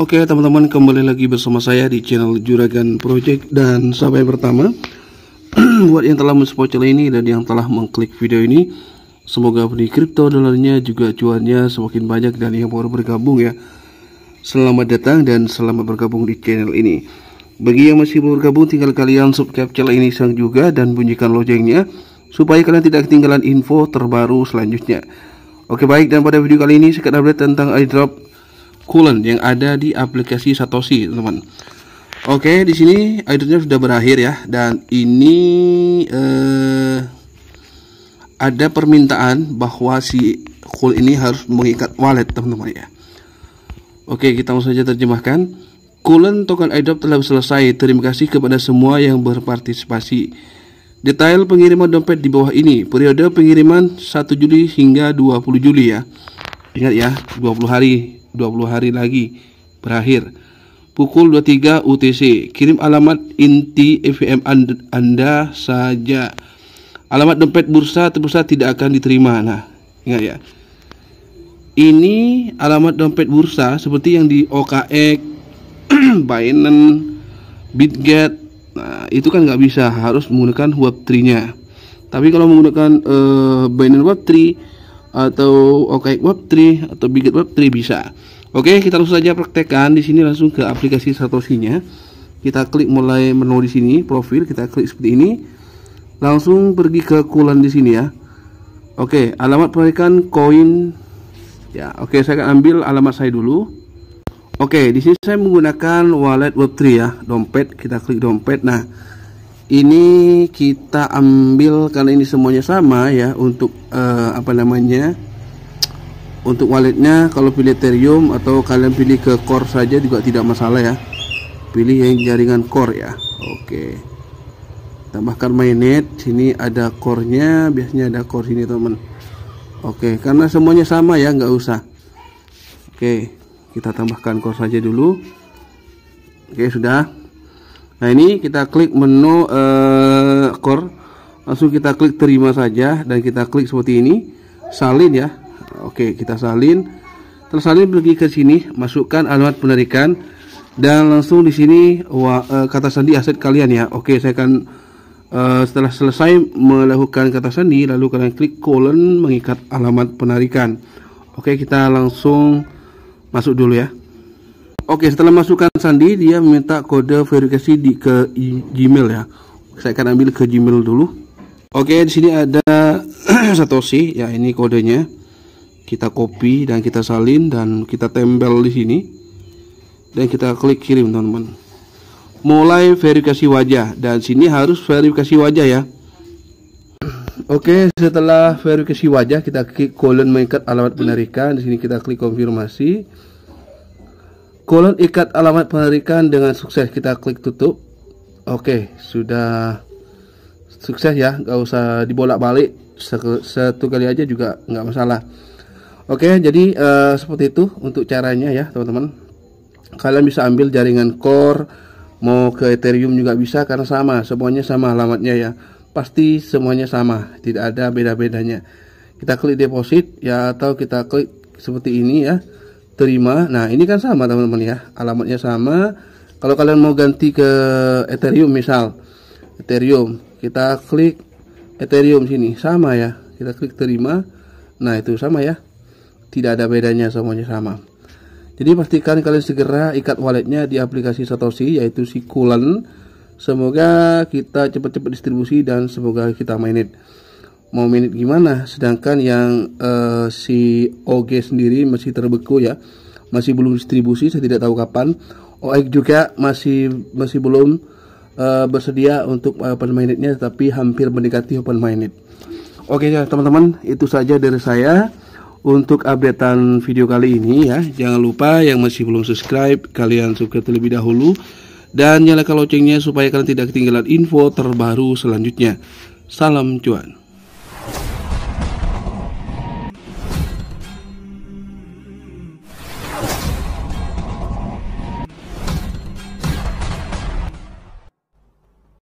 Oke teman-teman kembali lagi bersama saya di channel Juragan Project. Dan sampai pertama buat yang telah mensupport channel ini dan yang telah mengklik video ini semoga beli kripto dolarnya juga cuannya semakin banyak dan yang baru bergabung ya. Selamat datang dan selamat bergabung di channel ini. Bagi yang masih belum bergabung tinggal kalian subscribe channel ini sang juga dan bunyikan loncengnya supaya kalian tidak ketinggalan info terbaru selanjutnya. Oke baik. Dan pada video kali ini saya akan update tentang airdrop coolant yang ada di aplikasi Satoshi, teman-teman. Oke, di sini airdropnya sudah berakhir ya dan ini eh, ada permintaan bahwa si cool ini harus mengikat wallet, teman-teman ya. Oke, kita langsung saja terjemahkan. Coolant token airdrop telah selesai. Terima kasih kepada semua yang berpartisipasi. Detail pengiriman dompet di bawah ini. Periode pengiriman 1 Juli hingga 20 Juli ya. Ingat ya, 20 hari 20 hari lagi berakhir. Pukul 23 UTC. Kirim alamat inti EVM Anda saja. Alamat dompet bursa terbursa tidak akan diterima. Nah, ingat ya. Ini alamat dompet bursa seperti yang di OKX, Binance, Bitget. Nah, itu kan nggak bisa, harus menggunakan Web3-nya. Tapi kalau menggunakan uh, Binance Web3 atau OKX Web3 atau Biget Web3 bisa. Oke, kita langsung saja praktekkan di sini langsung ke aplikasi Satoshi-nya. Kita klik mulai menu di sini, profil, kita klik seperti ini. Langsung pergi ke kulan di sini ya. Oke, alamat penarikan koin ya. Oke, saya akan ambil alamat saya dulu. Oke, di sini saya menggunakan wallet Web3 ya, dompet. Kita klik dompet. Nah, ini kita ambil karena ini semuanya sama ya untuk uh, apa namanya untuk walletnya. Kalau pilih Ethereum atau kalian pilih ke core saja juga tidak masalah ya. Pilih yang jaringan core ya. Oke. Tambahkan mainnet. Sini ada core-nya. Biasanya ada core sini teman. Oke karena semuanya sama ya nggak usah. Oke kita tambahkan core saja dulu. Oke sudah Nah ini kita klik menu uh, core. Langsung kita klik terima saja dan kita klik seperti ini. Salin ya. Oke kita salin. Tersalin pergi ke sini masukkan alamat penarikan dan langsung di sini wa, uh, kata sandi aset kalian ya. Oke saya akan uh, setelah selesai melakukan kata sandi lalu kalian klik colon mengikat alamat penarikan. Oke kita langsung masuk dulu ya Oke, setelah masukkan sandi, dia meminta kode verifikasi di ke Gmail ya. Saya akan ambil ke Gmail dulu. Oke, di sini ada Satoshi, ya ini kodenya. Kita copy dan kita salin dan kita tempel di sini. Dan kita klik kirim, teman-teman. Mulai verifikasi wajah dan sini harus verifikasi wajah ya. Oke, setelah verifikasi wajah kita klik colon mengikat alamat penarikan. Di sini kita klik konfirmasi. Kolon ikat alamat penarikan dengan sukses kita klik tutup. Oke, sudah sukses ya, nggak usah dibolak-balik satu kali aja juga nggak masalah. Oke, jadi uh, seperti itu untuk caranya ya teman-teman. Kalian bisa ambil jaringan core, mau ke Ethereum juga bisa karena sama, semuanya sama alamatnya ya. Pasti semuanya sama, tidak ada beda-bedanya. Kita klik deposit ya atau kita klik seperti ini ya terima. Nah ini kan sama teman-teman ya. Alamatnya sama. Kalau kalian mau ganti ke Ethereum misal Ethereum kita klik Ethereum sini. Sama ya. Kita klik terima. Nah itu sama ya. Tidak ada bedanya semuanya sama. Jadi pastikan kalian segera ikat walletnya di aplikasi Satoshi yaitu si Kulan semoga kita cepat-cepat distribusi dan semoga kita mainit mau minit gimana. Sedangkan yang uh, si OG sendiri masih terbeku ya. Masih belum distribusi saya tidak tahu kapan. OX juga masih masih belum uh, bersedia untuk uh, open mindednya tapi hampir mendekati open minded. Oke ya teman-teman itu saja dari saya untuk updatean video kali ini ya. Jangan lupa yang masih belum subscribe kalian subscribe terlebih dahulu. Dan nyalakan loncengnya supaya kalian tidak ketinggalan info terbaru selanjutnya. Salam cuan